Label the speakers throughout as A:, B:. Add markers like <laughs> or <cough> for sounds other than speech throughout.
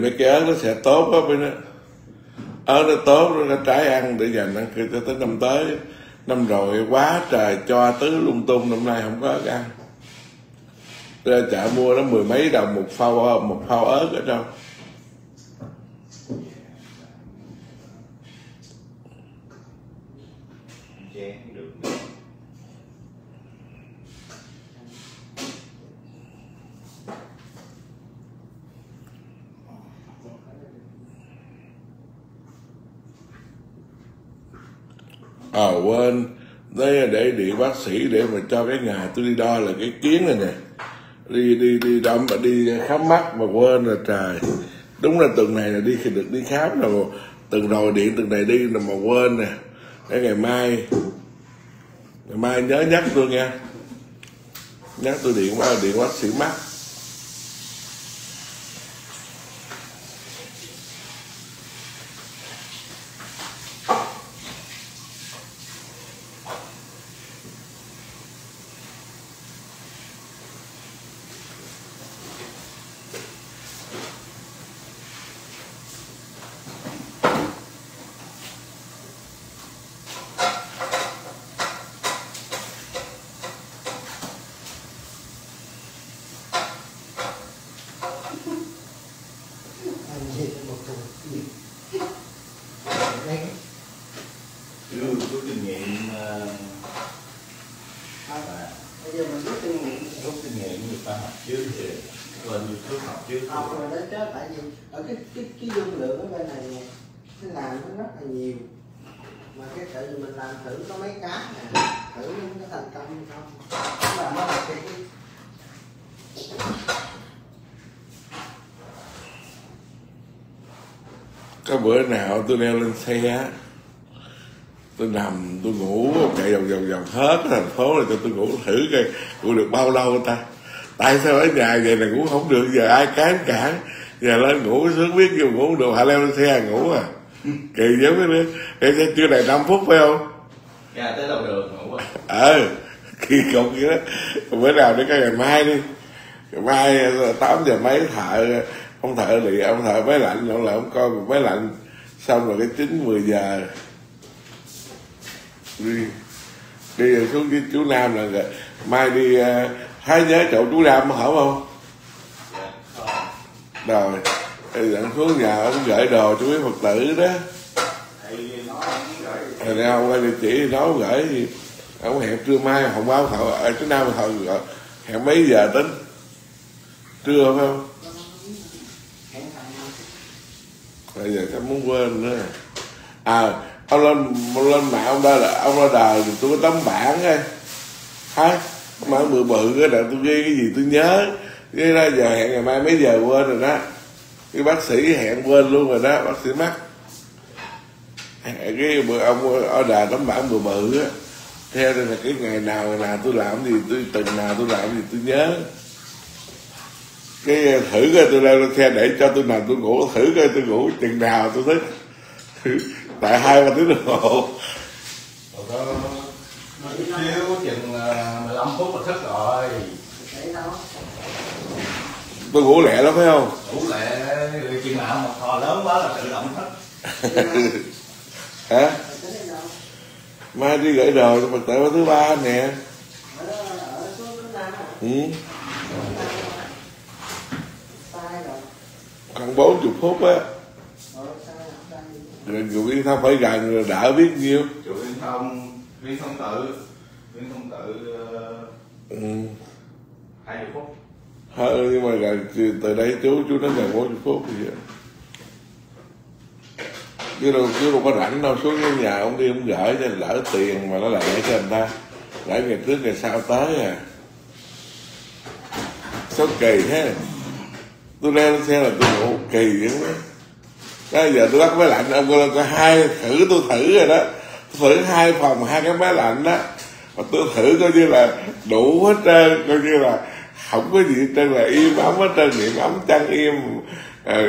A: mấy cái ớt nó sẽ tốt á bên đó. Ớt nó tốt nó trái ăn để dành ăn cho tới năm tới. Năm rồi quá trời cho tứ lung tung, năm nay không có ớt ăn. Ra chợ mua nó mười mấy đồng, một phao một phao ớt ở trong ờ quên. Đây để điện bác sĩ để mà cho cái ngày tôi đi đo là cái kiến này nè. Đi đi đi đâm đi khám mắt mà quên là trời. Đúng là tuần này là đi được đi khám rồi. Tuần rồi điện, tuần này đi là mà quên nè. Để ngày mai ngày mai nhớ nhắc tôi nha. Nhắc tôi điện qua, điện bác sĩ mắt
B: anh gì một tuần đấy
C: chưa có kinh nghiệm ờ, và
B: bây giờ mình rút kinh nghiệm
C: rút kinh nghiệm người ta học trước thì lên youtube học trước
B: học rồi đó chứ tại vì ở cái cái cái dung lượng ở bên này nè nó làm nó rất là nhiều mà cái tự mình làm thử có mấy cái nè thử nó có thành công hay không nó là nó là cái cái
A: có bữa nào tôi leo lên xe tôi nằm tôi ngủ chạy vòng vòng vòng hết cái thành phố này cho tôi ngủ thử coi ngủ được bao lâu ta. Tại sao ở nhà vậy là ngủ không được giờ ai cán cản? Giờ lên ngủ sướng biết kêu ngủ được họ leo lên xe ngủ à? Kỳ giống cái nữa em sẽ chưa đầy 5 phút phải không?
C: Ra tới đâu được ngủ à?
A: Ờ kỳ cục vậy đó. Bữa nào để coi ngày mai đi. Ngày mai tám giờ mấy thợ ông thợ lì ông thợ máy lạnh ông là ông coi một máy lạnh xong rồi cái chín mười giờ. Đi đi xuống với chú Nam là rồi, mai đi uh, hái nhớ chỗ chú Nam hả không?
C: Dạ
A: rồi thì dẫn xuống nhà ông gửi đồ cho quý Phật tử đó.
C: Thầy nói ông
A: quay địa chỉ nói ông gửi thì ông hẹn trưa mai không báo thợ ở chú Nam thợ hẹn mấy giờ tính? Trưa phải không
B: hẹn thằng
A: bây giờ chắc muốn quên nữa. À ông lên ông lên mạng ông đó là, ông ra đời thì tôi có tấm bản ấy hả? Mà bự bự cái đợt tôi ghi cái gì tôi nhớ. Cái ra giờ hẹn ngày mai mấy giờ quên rồi đó. Cái bác sĩ hẹn quên luôn rồi đó, bác sĩ mắt hẹn cái bữa ông ở đà tấm bản bự bự á. Theo đây là cái ngày nào ngày nào tôi làm gì, tôi, từng nào tôi làm gì tôi nhớ cái thử coi tôi leo lên xe để cho tôi nằm tôi ngủ thử coi tôi ngủ chừng nào tôi thức <laughs> tại hai ba tiếng đồng hồ.
C: Rồi có một chút xíu chừng 15 phút là thức rồi.
A: Tôi ngủ lẹ lắm phải không?
C: Ngủ lẹ rồi chừng nào một thò lớn quá là tự động thức. <laughs>
A: Hả? Mai đi gửi đồ cho phật tử thứ ba nè.
B: À
A: ừ.
B: sai rồi
A: khoảng bốn chục phút á.
B: Rồi
A: dù biết sao phải gần rồi đỡ biết nhiêu.
C: Chủ liên thông viên thông tự viên thông tự ờ,
A: ừ.
C: 20 phút.
A: Hơn, nhưng mà gần từ đây chú chú nói gần bốn chục phút thì vậy. Chứ đâu chú đâu có rảnh đâu xuống cái nhà ông đi ông gửi cho lỡ tiền mà nó lại cho người ta. Gửi ngày trước ngày sau tới à. Số kỳ thế tôi leo lên xe là tôi ngủ kỳ lắm đó bây giờ tôi bắt máy lạnh ông coi có hai thử tôi thử rồi đó. Tôi thử hai phòng hai cái máy lạnh đó. Mà tôi thử coi như là đủ hết trơn coi như là không có gì hết trơn là im ấm hết trơn niệm ấm chăn im. Ờ,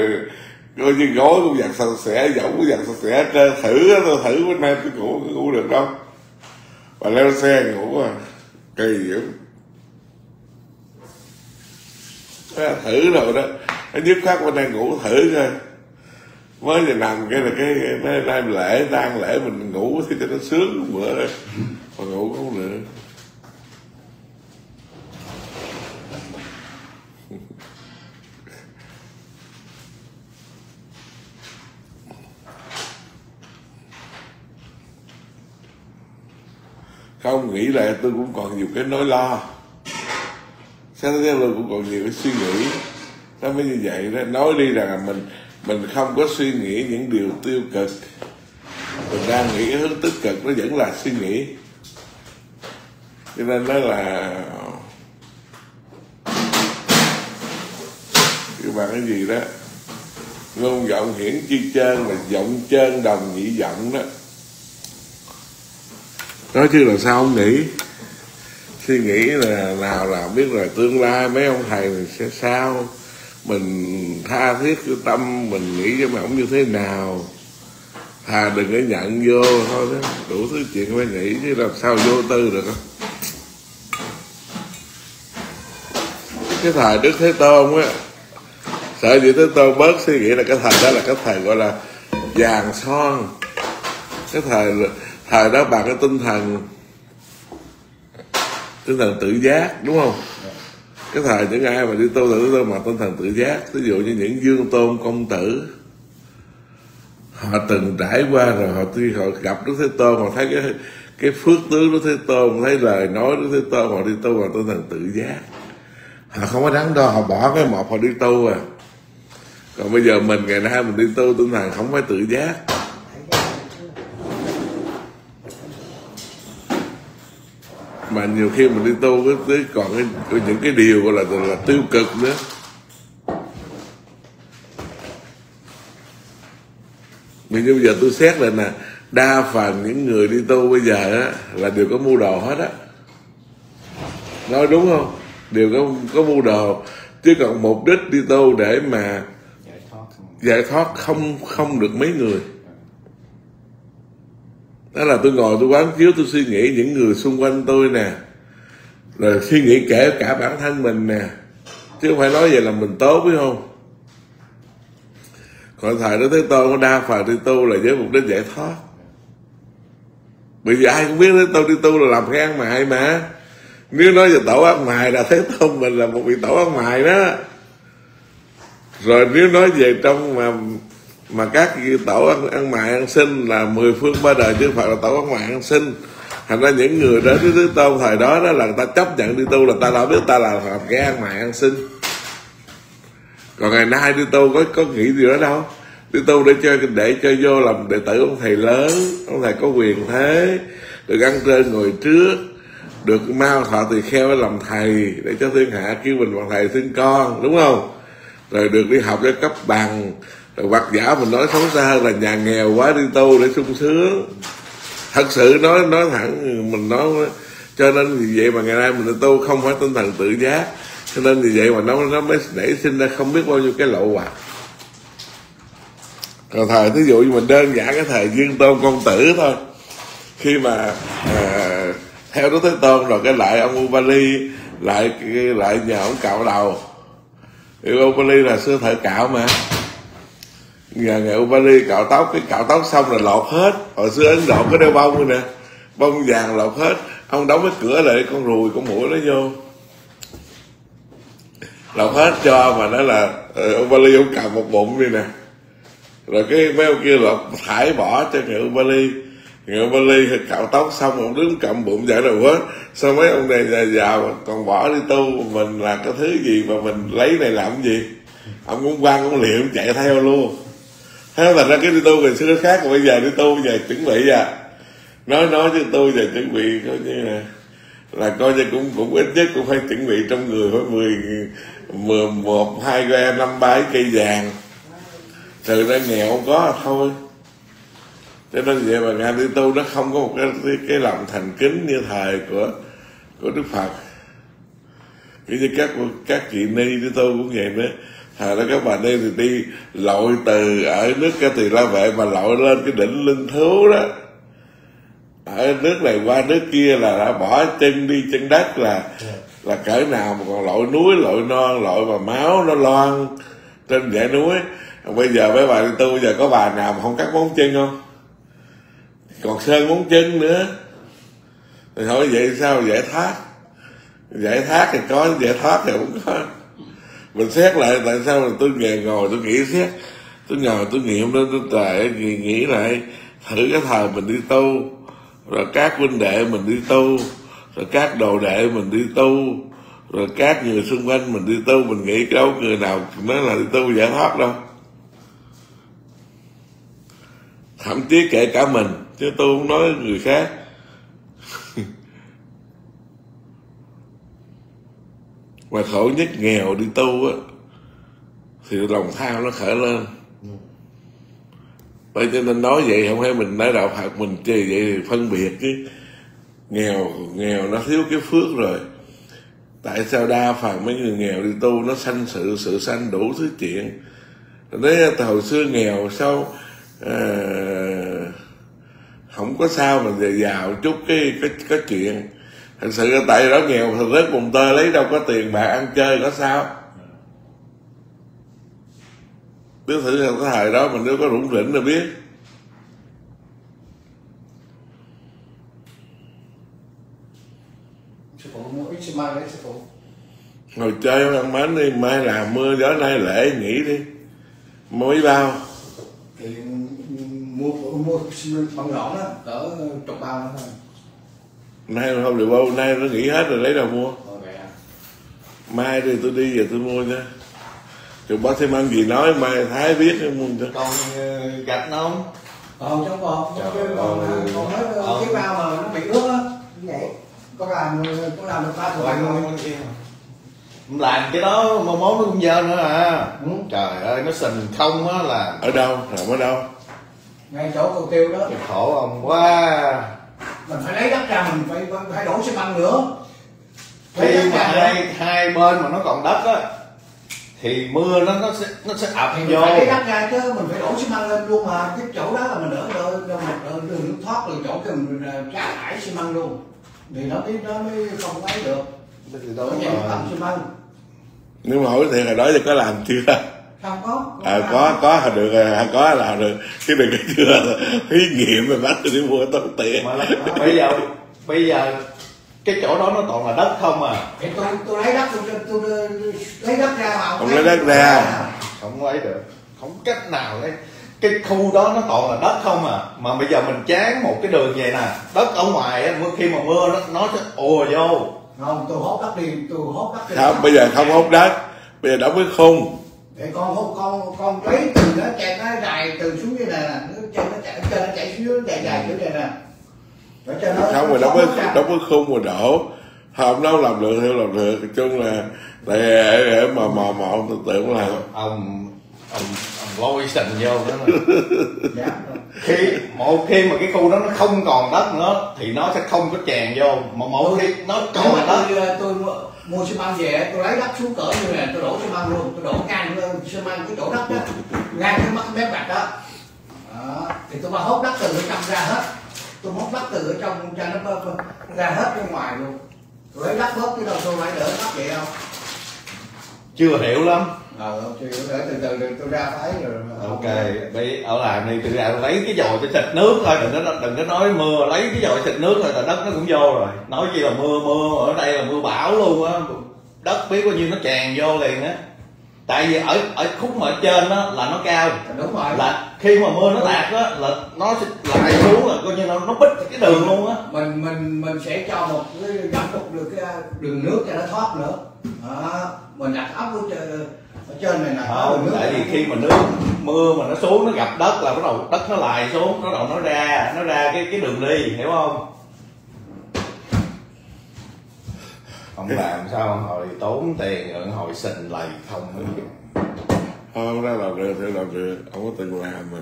A: coi như gối cũng giặt sạch sẽ dẫu cũng giặt sạch sẽ hết trơn. Thử tôi thử bữa nay tôi ngủ tôi ngủ được đâu và leo xe ngủ à kỳ dữ. Thử rồi đó nó dứt khoát bên đây ngủ thử coi. Mới giờ nằm cái là cái nay, nay lễ tang lễ mình ngủ thì cho nó sướng bữa rồi mà ngủ không được. Không nghĩ lại tôi cũng còn nhiều cái nỗi lo. Sáng tới tôi cũng còn nhiều cái suy nghĩ nó mới như vậy đó. Nói đi rằng là mình mình không có suy nghĩ những điều tiêu cực. Mình đang nghĩ hướng tích cực, nó vẫn là suy nghĩ. Cho nên đó là các bạn cái gì đó? Ngôn giọng hiển chi trơn mà giọng trơn đồng nhị giọng đó. Nói chứ là sao không nghĩ? Suy nghĩ là nào là biết là tương lai mấy ông thầy mình sẽ sao? Mình tha thiết cái tâm, mình nghĩ cho mà ông như thế nào? Thà đừng có nhận vô thôi đó. Đủ thứ chuyện phải nghĩ chứ làm sao vô tư được. Không cái thời đức thế tôn á sợ gì thế tôn bớt suy nghĩ là cái thời đó là cái thời gọi là vàng son. Cái thời thời đó bằng cái tinh thần tinh thần tự giác, đúng không? Cái thời những ai mà đi tu tự tu mà tinh thần tự giác. Ví dụ như những dương tôn, công tử, họ từng trải qua rồi, họ tuy họ gặp đức thế tôn họ thấy cái cái phước tướng đức thế tôn, thấy lời nói đức thế tôn, họ đi tu bằng tinh thần tự giác. Họ không có đắn đo, họ bỏ cái một họ đi tu à. Còn bây giờ mình ngày nay mình đi tu tinh thần không phải tự giác. Mà nhiều khi mình đi tu cái, cái còn cái, cái, những cái điều gọi là là tiêu cực nữa. Nhưng như bây giờ tôi xét lại nè đa phần những người đi tu bây giờ á là đều có mua đồ hết á. Nói đúng không? Đều có có mua đồ. Chứ còn mục đích đi tu để mà
C: giải thoát không
A: không được mấy người đó là tôi ngồi tôi quán chiếu, tôi suy nghĩ những người xung quanh tôi nè. Rồi suy nghĩ kể cả bản thân mình nè. Chứ không phải nói vậy là mình tốt phải không? Còn thời đó thế tôn có đa phần đi tu là với mục đích giải thoát. Bởi vì ai cũng biết thế tôn đi tu là làm cái ăn mại mà. Nếu nói về tổ ăn mại là thế tôn mình là một vị tổ ăn mại đó. Rồi nếu nói về trong mà mà các tổ ăn, ăn mại ăn sinh là mười phương ba đời chư Phật là tổ ăn mại ăn sinh. Thành ra những người đến với Thế Tôn thời đó đó là người ta chấp nhận đi tu là ta đã biết ta là làm cái ăn mại ăn sinh. Còn ngày nay đi tu có có nghĩ gì đó đâu. Đi tu để cho để cho vô làm đệ tử ông thầy lớn ông thầy có quyền thế được ăn trên ngồi trước được mau thọ tỳ kheo làm thầy để cho thiên hạ kêu mình bằng thầy xưng con đúng không? Rồi được đi học để cấp bằng rồi hoặc giả mình nói xấu xa hơn là nhà nghèo quá đi tu để sung sướng. Thật sự nói nói thẳng mình nói cho nên vì vậy mà ngày nay mình đi tu không phải tinh thần tự giác. Cho nên vì vậy mà nó nó mới nảy sinh ra không biết bao nhiêu cái lộ hoặc. Còn thời thí dụ như mình đơn giản cái thời dương tôn công tử thôi. Khi mà à, theo đức thế tôn rồi cái lại ông Ubali lại lại nhờ ông cạo đầu. Thì Ubali là xưa thợ cạo mà nhờ ngày Ubali cạo tóc cái cạo tóc xong là lột hết. Hồi xưa Ấn Độ có đeo bông rồi nè. Bông vàng lột hết. Ông đóng cái cửa lại con ruồi con mũi nó vô. Lột hết cho mà nó là ờ, uh, Ubali ông cầm một bụng đi nè. Rồi cái mấy ông kia lột thải bỏ cho người Ubali người Ubali thì cạo tóc xong ông đứng cầm bụng vậy đầu hết. Sao mấy ông này già già mà còn bỏ đi tu mình là cái thứ gì mà mình lấy này làm gì? Ông cũng quan cũng liệm chạy theo luôn thế thành ra cái đi tu ngày xưa khác còn bây giờ đi tu giờ chuẩn bị à. Nói nói chứ tu giờ chuẩn bị coi như là là coi như cũng cũng ít nhất cũng phải chuẩn bị trong người phải mười mười một hai que năm ba cây vàng. Từ ra nghèo không có à, thôi. Cho nên vậy mà ngài đi tu nó không có một cái cái, cái lòng thành kính như thời của của đức phật. Cái như các các chị ni đi tu cũng vậy nữa thời đó các bà ni thì đi lội từ ở nước ca tỳ la vệ mà lội lên cái đỉnh lưng thú đó. Ở nước này qua nước kia là đã bỏ chân đi chân đất là là cỡ nào mà còn lội núi lội non lội mà máu nó loan trên dãy núi. Bây giờ mấy bà đi tu bây giờ có bà nào mà không cắt móng chân không? Còn sơn móng chân nữa. Thì hỏi vậy sao? Giải thoát. Giải thoát thì có giải thoát thì không có mình xét lại tại sao mà tôi ngồi ngồi tôi nghĩ xét. Tôi ngồi tôi nghiệm lên tôi tại nghĩ, nghĩ lại. Thử cái thời mình đi tu rồi các huynh đệ mình đi tu rồi các đồ đệ mình đi tu rồi các người xung quanh mình đi tu. Mình nghĩ đâu người nào nói là đi tu giải thoát đâu. Thậm chí kể cả mình chứ tôi không nói người khác. Mà khổ nhất nghèo đi tu á thì lòng tham nó khởi lên. Vậy cho nên nói vậy không phải mình nói đạo phật mình chê vậy thì phân biệt chứ. Nghèo nghèo nó thiếu cái phước rồi. Tại sao đa phần mấy người nghèo đi tu nó sanh sự sự sanh đủ thứ chuyện. Đấy hồi xưa nghèo sau à, ờ, không có sao mà về giàu chút cái cái cái chuyện thật sự tại đó nghèo thật rất bùng tơ lấy đâu có tiền bạc ăn chơi có sao. Biết thử là cái thời đó mình nếu có rủng rỉnh là biết. Ngồi chơi ăn bánh đi mai làm mưa gió nay lễ nghỉ đi. Mấy bao?
C: Thì mua mua bằng gọn đó cỡ chục bao nữa thôi
A: nay không được bao nay nó nghỉ hết rồi lấy đâu mua. Mai thì tôi đi về tôi mua cho chụp bác thêm ăn gì nói mai thái biết mua cho.
C: Còn ờ, gạch nó không?
D: Còn trong còn
C: Trời
D: cái còn còn nói
C: Ờ.
D: cái bao mà nó bị ướt á vậy. Có làm có làm được ba tuổi rồi.
C: làm cái đó mà món nó cũng dơ nữa à.
D: Ừ.
C: trời ơi nó sình không á là
A: ở đâu? Làm ở đâu?
D: Ngay chỗ cầu tiêu đó.
C: Khổ ông quá
D: mình phải lấy đất ra mình phải phải đổ xi măng nữa.
C: Khi
D: Lấy đất
C: mà hai hai bên mà nó còn đất á thì mưa nó nó sẽ nó sẽ ập
D: thì mình
C: vô.
D: phải lấy đất ra chứ mình phải đổ xi măng lên luôn mà. Cái chỗ đó là mình đỡ đỡ đỡ đường nước thoát từ chỗ cái mình à, ra thải xi măng luôn. Thì nó mới nó mới không ấy được.
C: Thì rồi
D: tầm xi măng
A: nhưng mà hỏi thiệt hồi đó giờ có làm chưa
D: không có?
A: À, có có là được à, có làm được. Cái này cái chưa thí nghiệm rồi bắt tôi đi mua tốn tiền.
C: Mà là, bây giờ bây giờ cái chỗ đó nó toàn là đất không à.
D: Thì tôi tôi lấy đất tôi, tôi, tôi lấy đất ra mà
A: Không lấy đất ra.
C: không lấy được. Không cách nào lấy. Cái khu đó nó toàn là đất không à. Mà bây giờ mình chán một cái đường vậy nè. Đất ở ngoài á khi mà mưa nó nó sẽ ùa vô.
D: Không tôi hốt đất đi tôi hốt đất đi.
A: Không bây giờ không hốt đất. Bây giờ đóng cái khung
D: để con hốt con con lấy từ nó chạy nó dài từ xuống như này nè. Nó chạy nó chạy trên nó chạy xuống nó chạy dài kiểu này nè. Ở trên nó
A: không rồi đóng cái đóng cái khung rồi đổ. Không đâu làm được theo làm được. Nói chung là tại ở, ở mà mà mà ông tưởng tượng là
C: ông ông ông lôi sình vô đó mà. <laughs>
D: Dạ.
C: khi một khi mà cái khu đó nó không còn đất nữa thì nó sẽ không có tràn vô. Mà một khi nó còn
D: mà
C: đất.
D: tôi tôi mua, mua xi măng về tôi lấy đất xuống cỡ như này tôi đổ xi măng luôn tôi đổ ngang luôn, xi măng cái chỗ đất đó ngang cái mắt mép gạch đó. Đó. thì tôi mà hốt đất từ ở trong ra hết. Tôi hốt đất từ ở trong ra nó ra hết ra ngoài luôn. Tôi lấy đất bớt cái đâu tôi lại đỡ đất vậy không?
C: Chưa hiểu lắm
D: ờ chưa để từ từ từ tôi ra thấy rồi.
C: Ok bây ở làm đi từ ra lấy cái dồi cho xịt nước thôi đừng có đừng có nói mưa. Lấy cái dồi xịt nước thôi là đất nó cũng vô rồi. Nói chi là mưa mưa ở đây là mưa bão luôn á. Đất biết bao nhiêu nó tràn vô liền á. Tại vì ở ở khúc mà ở trên đó là nó cao.
D: Đúng rồi.
C: Là khi mà mưa nó tạt á là nó sẽ lại xuống là coi như nó nó bít cái đường luôn á.
D: mình mình mình sẽ cho một cái dập một được cái đường nước cho nó thoát nữa. Đó. mình đặt ốc ở trên, này là
C: không
D: nước
C: tại vì khi mà nước mưa mà nó xuống nó gặp đất là bắt đầu đất nó lại xuống nó đầu nó ra nó ra cái cái đường đi hiểu không không làm sao hồi tốn tiền rồi hồi xình lầy không
A: không ra làm được thì làm được ông có từng làm mà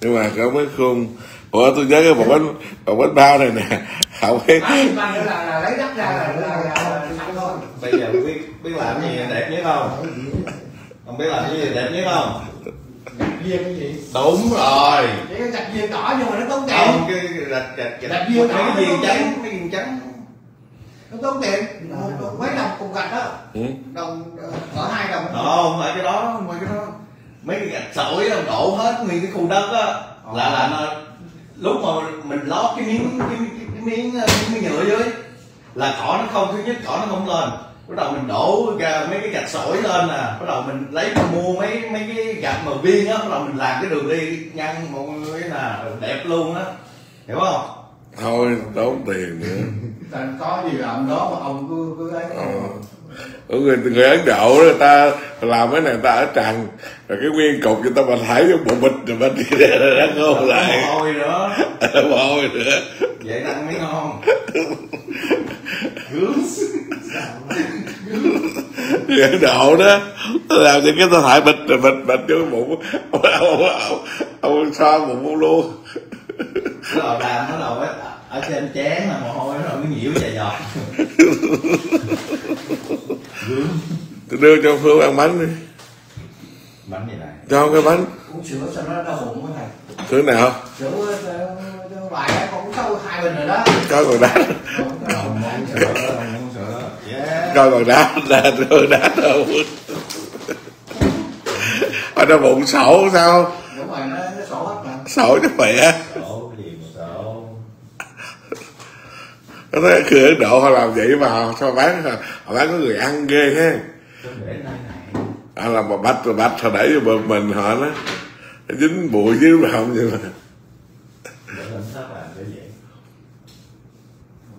A: nhưng mà có mấy khung ủa tôi nhớ cái bộ bánh bộ bánh bao này nè không biết
D: Bán xi măng nữa là, là lấy đất ra là là, là, là sẵn thôi
C: bây giờ biết biết làm gì đẹp nhất không không biết làm gì đẹp nhất không?
D: Viên cái gì?
C: Đúng rồi.
D: Chỉ cái gạch viên đỏ nhưng mà nó tốn
C: không
D: tiền
C: cái gạch gạch
D: Gạch
C: gạch
D: viên đỏ
C: cái viên
D: có
C: trắng mấy viên trắng.
D: Nó tốn tiền. Một- mấy đồng cùng gạch đó.
A: Ừ.
D: đồng ở hai đồng.
C: Không phải cái đó không phải cái đó mấy cái gạch sỏi nó đổ hết nguyên cái khu đất á. Là là nó lúc mà mình lót cái miếng cái, cái, cái miếng cái miếng nhựa dưới là cỏ nó không thứ nhất cỏ nó không lên bắt đầu mình đổ ra mấy cái gạch sỏi lên nè. Bắt đầu mình lấy mà mua mấy mấy cái gạch mà viên á. Bắt đầu mình làm cái đường đi ngăn một cái nè đẹp luôn á. Hiểu không?
A: Thôi tốn tiền nữa. <laughs>
D: Thành có gì làm đó mà ông cứ cứ ấy.
A: Ờ. Ở người, người Ấn Độ người ta làm cái này người ta ở trần rồi cái nguyên cục người ta mà thải vô bộ bịch rồi bên kia <laughs> nó ngô lại.
C: mồ hôi nữa. <laughs>
A: Môi nữa.
C: Vậy ăn mới ngon
A: Độ đó. Làm cho cái ta thải bịch rồi bịch bịch vô cái bụng. Ông ông ông, ông so bụng ông luôn.
C: Bắt đầu đàm bắt đầu á ở trên chén là mồ hôi nó mới nhiễu dài giọt.
A: Tôi đưa cho Phương ăn bánh đi.
C: Bánh gì này?
A: Cho cái bánh.
D: Uống sữa cho nó đau bụng với thầy.
A: Thứ nào?
D: Sữa bài á con sâu hai bình rồi đó.
A: Có còn đá. Coi còn đá đá rồi đá đâu. Ở đó bụng sổ sao?
D: Đúng rồi nó nó sổ hết mà.
A: Sổ cho mẹ có thấy người Ấn Độ họ làm vậy mà họ sao bán họ bán có người ăn ghê
C: này
A: họ làm mà bạch rồi bạch họ để bờ mình họ nó nó dính bụi chứ mà không vậy mà
C: để lên sắp làm cái vậy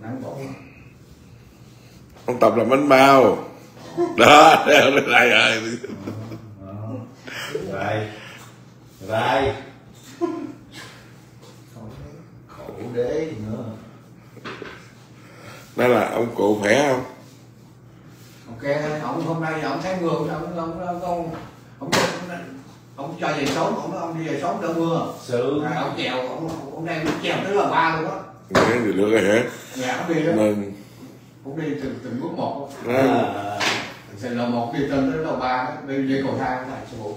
D: nắng bổ
A: ông tập làm bánh bao. Đó đeo lên đây. Rồi.
C: Rồi. Rồi Khổ đế nữa.
A: Đó là ông cụ khỏe không?
D: Ok ông hôm nay ông thấy mưa ông ông ông ông ông ông, ông cho về sớm ông ông đi về sớm đỡ mưa.
C: Sự
D: à, ông chèo ông ông đang chèo tới là ba luôn á.
A: Nghe gì nữa hả?
D: Nhà ông đi đó ông đi từng từng bước một
C: à,
D: thành là một đi trên tới lầu ba đi đi cầu thang này sư phụ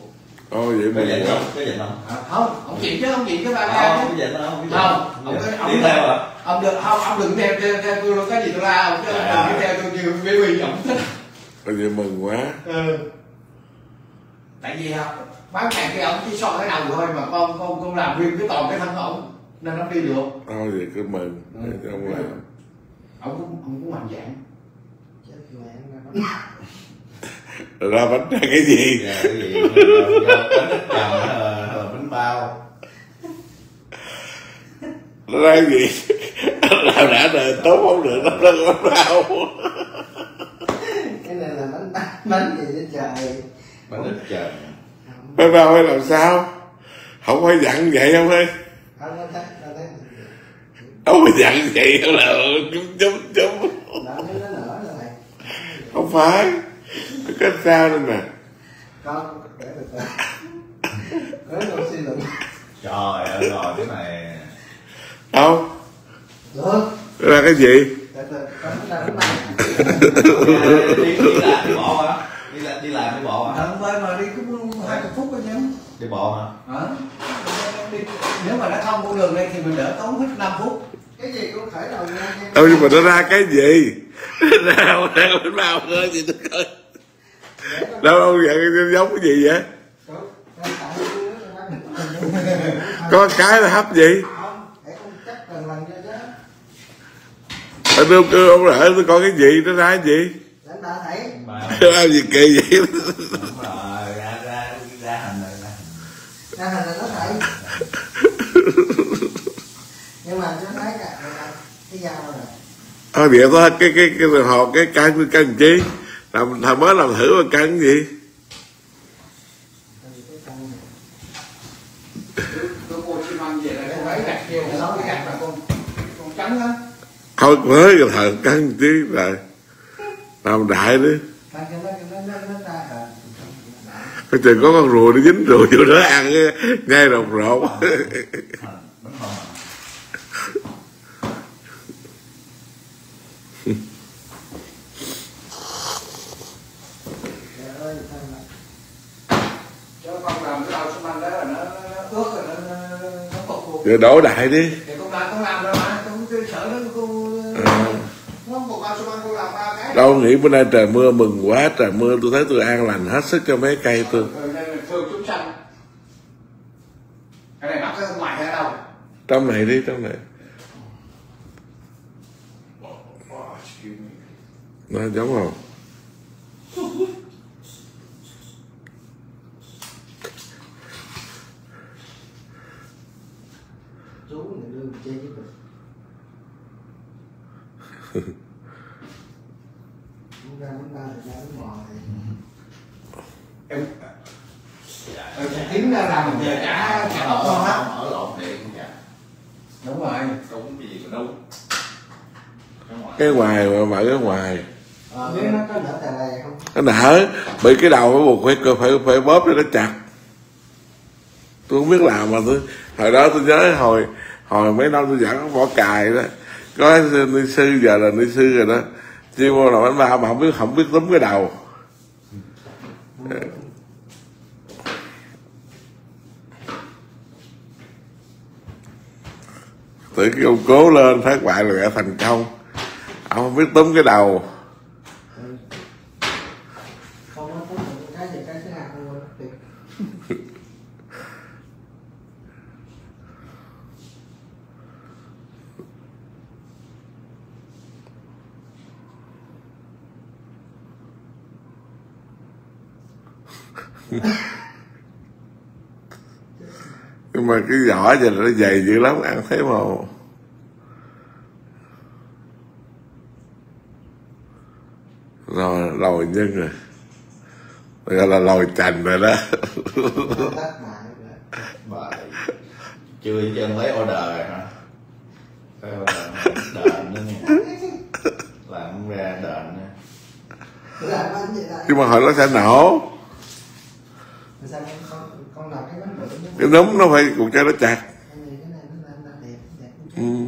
A: ô vậy mình
C: dịch không? Có dịch không?
D: à, không ông chỉ chứ ông chỉ cái ba
C: Không,
D: ca
C: có
D: chứ
C: không?
D: Không, ông cái- ông
C: Đi
D: cái-
C: theo à?
D: ông đừng không ông đừng theo theo theo tôi cái gì tôi la ông chứ
C: À.
D: đừng theo tôi như baby ông thích
A: bây giờ mừng quá
D: ừ. tại vì à, bán hàng kia ông chỉ so cái đầu thôi mà con con con làm nguyên cái toàn cái thân ông nên ông đi được
A: ô vậy cứ mừng
D: Ừ.
A: ông làm
D: ông cũng ông cũng mạnh dạng
B: chết mẹ nó
A: rồi ra bánh ra cái gì?
C: Dạ, cái gì? Bánh ờ, ờ, bánh bao.
A: Nó ra cái gì? <laughs> Làm đã đời tốt không được nó nó có đau
B: cái này là bánh bánh gì vậy trời?
C: Bánh ít
B: không.
A: Bánh bao hay làm sao? Không phải dặn vậy không ơi
B: không nó thấy nó thấy
A: không phải dặn vậy không là chấm chấm chấm
B: rồi
A: không phải. Cái cách sao đây nè
B: con để từ có đâu suy luận.
C: Trời ơi, rồi cái này.
A: Đâu?
B: Được.
A: Ra cái gì?
C: Đi, đi làm đi bộ hả? Đi, làm- đi làm đi bộ hả?
D: không phải mà đi cũng hai chục phút thôi nhá
C: Đi bộ hả?
D: hả Đi- nếu mà nó không con đường đây thì mình đỡ tốn hết 5 phút
B: cái gì cũng khởi đầu nha.
A: Đâu nhưng mà nó ra cái gì? <laughs> Ra ra bánh bao thôi gì tôi coi. Đâu đâu vậy? Giống cái gì vậy? Có cái là hấp gì?
B: Không để con chắc lần lần cho chứ
A: ở tôi kêu ông lại tôi coi cái gì nó ra cái gì? Nó làm gì kỳ vậy?
C: Ra ra ra hành rồi ra hành.
B: ra hình là nó thấy. Nhưng mà nó thấy dao rồi
A: thôi vậy thôi cái cái cái đồng hồ cái cân căn chi? Làm thằng mới làm thử mà căn gì? Thôi mới cái thằng căn chứ rồi làm đại nữa
B: cái nó
A: chừng có con rùa nó dính rùa vô đó ăn á, ngay rột
D: không làm cái ao xung quanh đó là nó, nó ướt rồi nó, nó, nó phục vụ
A: rồi đổ đại đi.
D: Thì con làm con làm đâu mà con sợ nó con
A: à. đâu nghĩ bữa nay trời mưa mừng quá trời mưa tôi thấy tôi an lành hết sức cho mấy cây tôi.
D: Cái này bắt ở ngoài hay đâu?
A: Trong này đi trong này. Nó giống không?
D: Em em sẽ kiếm ra làm về cả cả ốc con á.
C: Ở lộn dạ
D: đúng rồi.
C: Đúng cái gì mà đúng. Cái ngoài.
A: cái ngoài mà mở cái ngoài
B: ờ, nếu nó có nở lè không?
A: Nó nở bị cái đầu phải buộc phải phải phải bóp cho nó chặt. Tôi không biết làm mà tôi hồi đó tôi nhớ hồi hồi mấy năm tôi dẫn võ cài đó có ni sư giờ là ni sư rồi đó. Chưa vô làm bánh bao mà không biết không biết túm cái đầu. Tự cái ông cố lên thất bại là đã thành công. Ông không biết túm cái đầu
B: ừ. không nó có một cái gì cái thứ hai không quên thiệt
A: nhưng vỏ giờ nó dày dữ lắm ăn thấy mà rồi lòi nhân rồi. Gọi là lòi chành rồi đó.
C: Chưa chân lấy order rồi hả? Đền nữa nè làm ra đền nữa
A: nhưng mà hồi nó sẽ nổ
B: Mà sao con con con làm cái bánh bự
A: cái đống nó phải cuộc cho nó chặt.
B: Cái nó
A: ừ.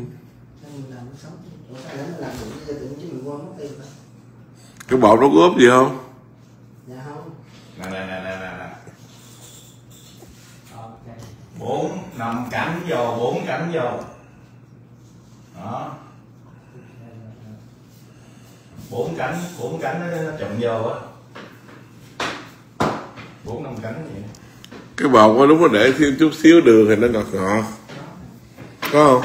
A: cái bột nó có gì không?
C: Nè nè nè nè nè bốn năm cánh vô bốn cánh vô. Đó. Bốn cánh bốn cánh nó, nó chụm vô á. Bốn năm cánh vậy
A: cái bột nó đúng là để thêm chút xíu đường thì nó ngọt ngọt. Có không?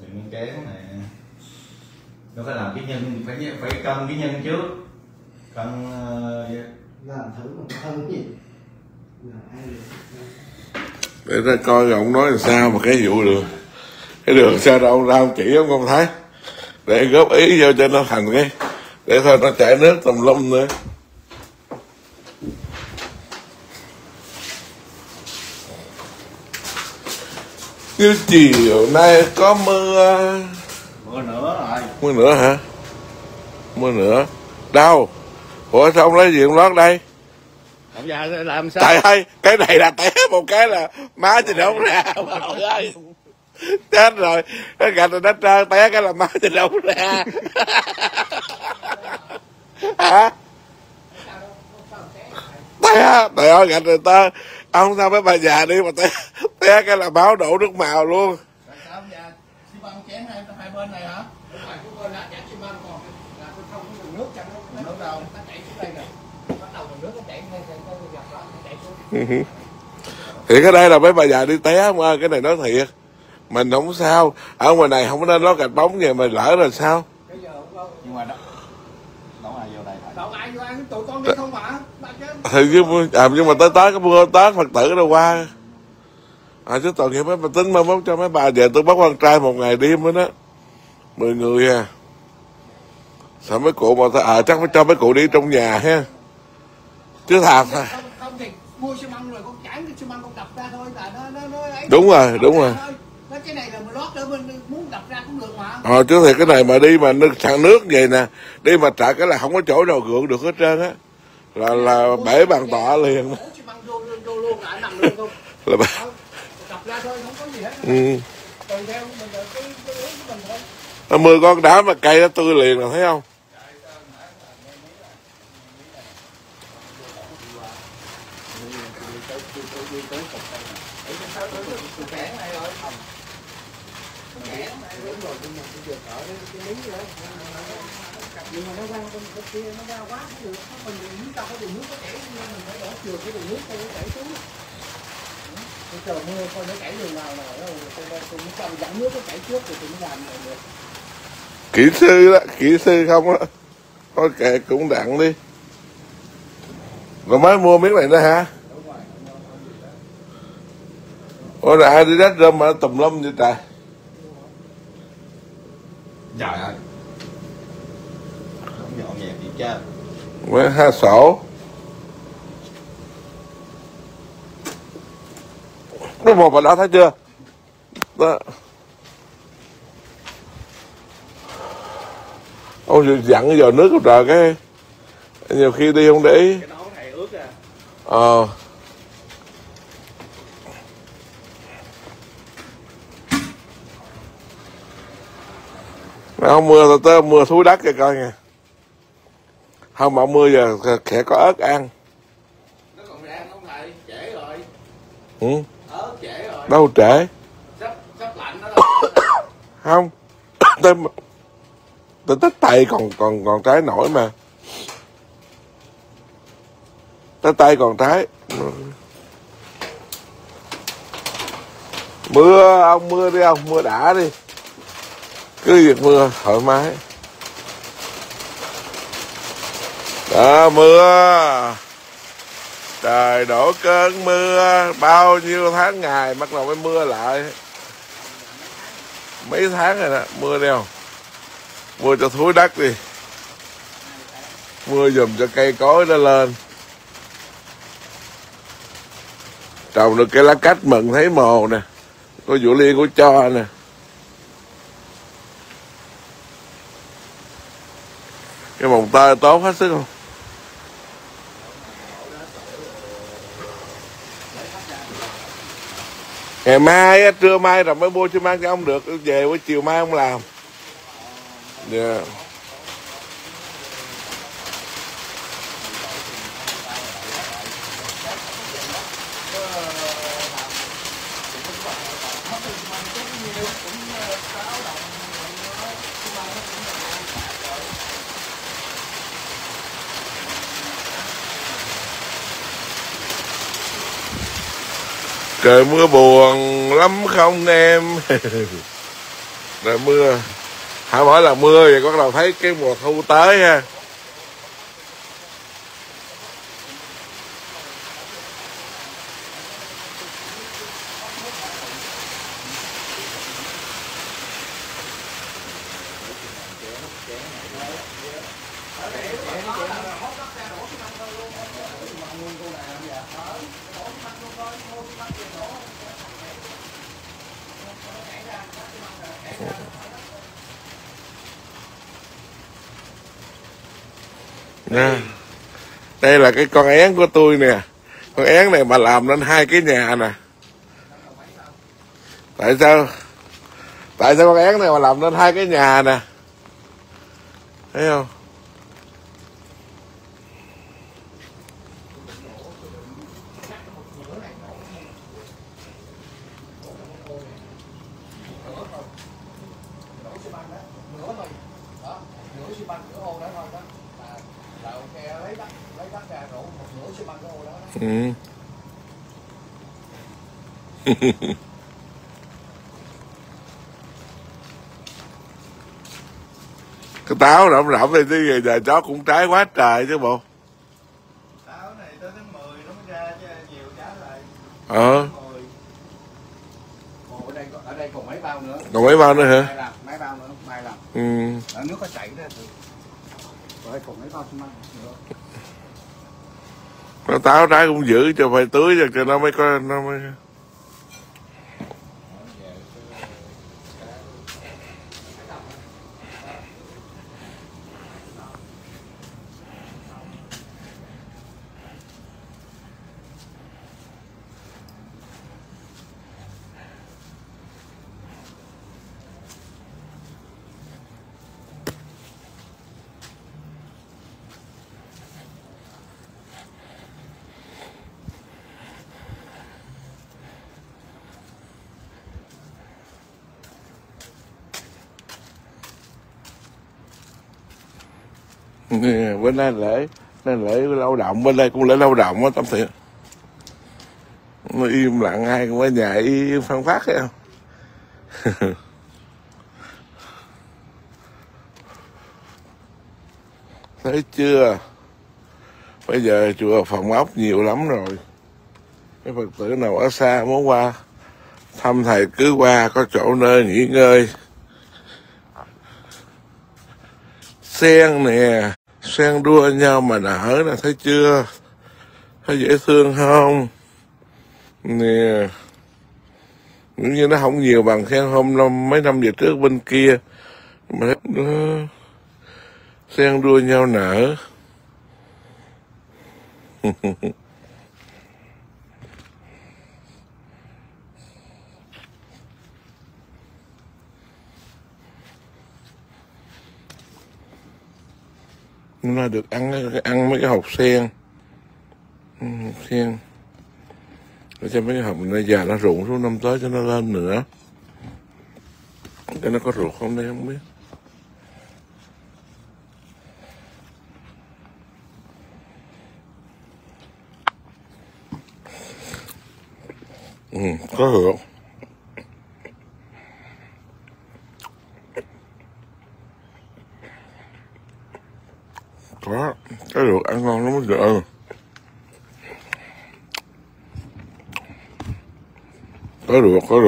C: Phải miếng kén này nó phải làm cái nhân phải phải cân cái nhân trước. Cân ờ,
B: làm thử mình thân gì?
A: Để ta coi ông nói làm sao mà cái vụ được cái đường sao đâu ông ra ông chỉ ông không thấy. Để góp ý vô cho nó thành cái để thôi nó chảy nước tùm lum nữa. Như chiều nay có mưa.
C: Mưa nữa rồi.
A: Mưa nữa hả? Mưa nữa đâu? Ủa sao ông lấy gì ông lót đây?
C: Ông làm sao?
A: Trời ơi cái này là té một cái là má thì đâu ra <laughs> chết rồi. Cái gạch này nó trơn té cái là má thì đâu ra. <laughs> Hả? Té trời ơi gạch này ta ông sao mấy bà già đi mà té té cái là máu đổ nước màu luôn.
C: Tại sao ông già? Xi băng chén hai hai bên này hả?
B: Đúng rồi, của con đã chảy xi măng còn là tôi không có đường nước cho nó
C: Nước đâu?
B: nó chảy xuống đây nè. Bắt đầu đường nước nó chảy ngay ngay cái dọc đó nó chảy xuống.
A: Thì cái đây là mấy bà già đi té không ơi cái này nói thiệt mình không sao. Ở ngoài này không có nên lót gạch bóng vậy mà lỡ rồi sao?
B: Bây giờ ông đâu
C: nhưng mà đó đâu ai vô đây thôi.
B: Đâu ai vô ăn? Tụi con đi không mà ba chứ.
A: Thì chứ à, nhưng mà tới tới cái mưa tới phật tử đâu qua. À chứ tội nghiệp mấy bà tính mai mốt cho mấy bà về tôi bắt con trai một ngày đêm nữa đó. Mười người à. Sao mấy cụ mà ta à chắc phải cho mấy cụ đi trong nhà ha. Chứ thà
B: không không thì mua xi măng rồi con chảy cái xi măng con đập ra thôi là nó nó nó ấy.
A: Đúng rồi, đúng rồi.
B: Thôi. Nói cái này là mình lót ở bên muốn đập ra
A: ờ chứ thì cái này mà đi mà nước sàn nước vậy nè đi mà trả cái là không có chỗ nào gượng được hết trơn á. Là là bể bàn tọa liền. <laughs> Là bà,
B: Ờ,
A: ừ. mưa con đá mà cây nó tươi liền là thấy không
B: đúng rồi nhưng mà bây giờ thở cái cái miếng đó nhưng mà nó quăng bên bên kia nó ra quá không được nó mình dưới đâu có đường nước nó chảy nhưng mình phải đổ chừa cái đường nước cho nó chảy xuống Bây giờ mưa coi nó chảy đường nào nào đó rồi tôi tôi cho dẫn nước nó chảy trước rồi tôi mới làm này được.
A: Kỹ sư đó kỹ sư không đó. Thôi kệ cũng đặng đi. Rồi mới mua miếng này nữa hả? Ủa rồi ai đi đất rơm mà tùm lum vậy trời?
C: Trời ơi. Không dọn dẹp gì chứ.
A: Mới hai sổ cái một vào đó thấy chưa? Đó. Ôi dặn giờ nước rồi cái nhiều khi đi không để ý.
C: À.
A: Ờ. Mà không mưa tao tới mưa thúi đất cho coi nha. Không mà mưa giờ khẽ có ớt ăn.
C: Nó còn đang không thầy? Trễ rồi.
A: Ừ. đâu trễ? <coughs> Không. <coughs> Tới tới tới tay còn còn còn trái nổi mà. Tới tay còn trái. Mưa ông mưa đi ông mưa đã đi. Cứ việc mưa thoải mái. Đó mưa trời, đổ cơn mưa. Bao nhiêu tháng ngày bắt đầu mới mưa lại. Mấy tháng rồi đó, mưa đeo mưa cho thúi đất đi. Mưa dùm cho cây cối nó lên. Trồng được cái lá cách mừng thấy mồ nè, có vũ liên của cho nè. Cái mồng tơi tốt hết sức không? Ngày mai á, trưa mai rồi mới mua cho mang cho ông được về buổi chiều mai ông làm. Dạ. Trời mưa buồn lắm không em? <laughs> Trời mưa. Hả mỗi là mưa vậy bắt đầu thấy cái mùa thu tới ha. Đây là cái con én của tôi nè. Con én này mà làm nên hai cái nhà nè. Tại sao? Tại sao con én này mà làm nên hai cái nhà nè? Thấy không
D: nửa xi măng cái ô đó thôi đó là là ok lấy đất lấy đất ra đổ một nửa xi măng cái ô đó, đó.
A: ừ cái táo rộng rộng này chứ giờ chó cũng trái quá trời chứ bộ.
C: Táo này tới tháng 10 nó mới ra nhiều trái lại.
A: Ờ.
D: Ồ, ở đây ở đây còn mấy bao nữa?
A: Còn mấy bao nữa hả?
D: Mai làm mấy bao nữa? Mai làm.
A: Ừ.
D: ở nước có chảy đó thì ở đây còn mấy bao măng nữa.
A: Nó táo trái cũng giữ cho phải tưới cho nó mới có nó mới <laughs> bên đây lễ đây lễ lao động, bên đây cũng lễ lao động á tâm thiện nó im lặng, ai cũng ở nhà y phân phát thấy không? <laughs> Thấy chưa? Bây giờ chùa phòng ốc nhiều lắm rồi. Cái phật tử nào ở xa muốn qua, thăm thầy cứ qua, có chỗ nơi nghỉ ngơi. Sen nè xen đua nhau mà nở là thấy chưa? Thấy dễ thương không? Nè. Nếu như nó không nhiều bằng khen hôm năm, mấy năm về trước bên kia, mà nó sen đua nhau nở. <laughs> nó được ăn ăn mấy cái hộp sen. Ừ, hộp sen. Để cho mấy cái hộp này già nó rụng xuống năm tới cho nó lên nữa. Cái nó có ruột không đây không biết. Ừ, có ruột. Có cái ruột ăn ngon lắm mới được có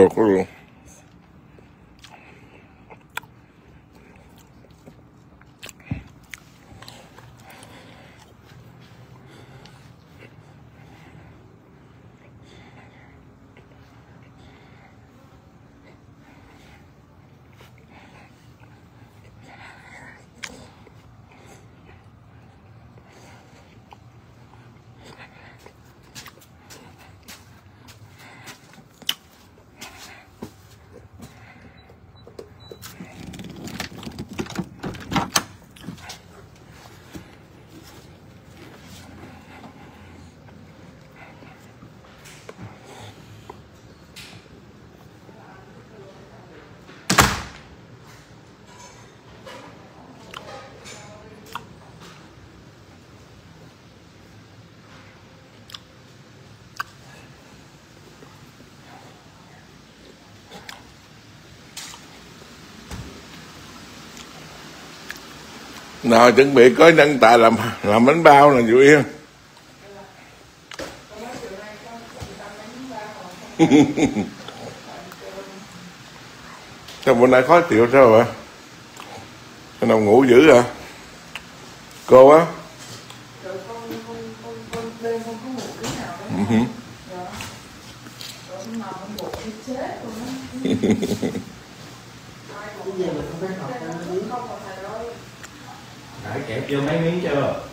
A: nào, chuẩn bị có nhân tài làm làm bánh bao là vụ yên. <laughs> Sao bữa nay khó chịu sao vậy? Sao nào ngủ dữ à cô á
E: rồi con con con con đêm con có ngủ tí nào đâu
A: Ừ hử.
E: dạ rồi con nằm con ngủ đi chết luôn á ai
B: cái
E: cũng
B: gì mình không phải học
E: không
B: cho nó biết
E: không còn thầy ơi
C: đã kẹp vô mấy miếng chưa?